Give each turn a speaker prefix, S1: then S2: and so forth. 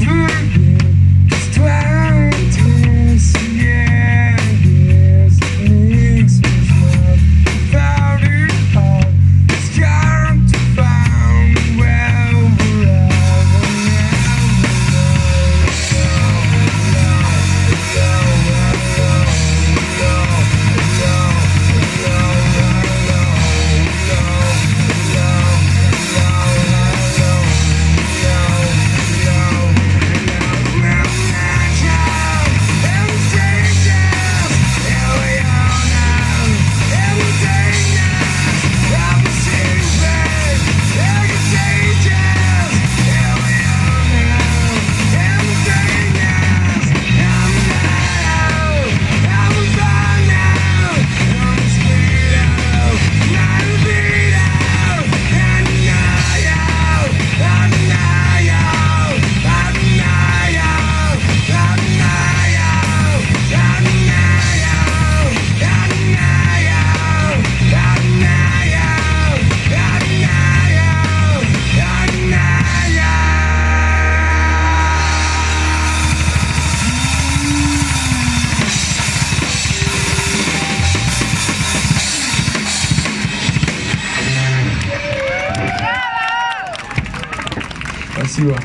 S1: see Siwa.